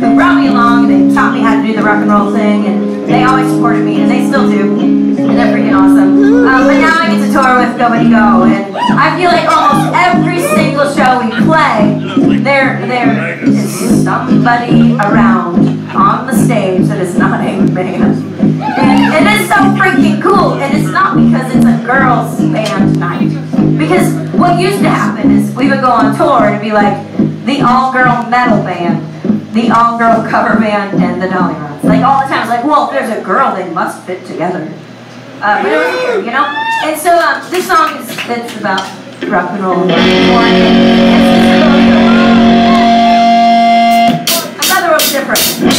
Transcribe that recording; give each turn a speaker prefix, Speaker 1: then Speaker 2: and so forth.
Speaker 1: who brought me along. They taught me how to do the rock and roll thing, and they always supported me, and they still do. And they're freaking awesome. Um, but now I get to tour with Nobody Go, and I feel like almost every somebody around on the stage that is not a band. And it is so freaking cool, and it's not because it's a girls' band night. Because what used to happen is we would go on tour and be like the all-girl metal band, the all-girl cover band, and the Dollyrots. Like all the time, it's like, well, if there's a girl, they must fit together. Uh, but it was weird, you know? And so um, this song is it's about rock and roll. It's different.